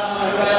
All right.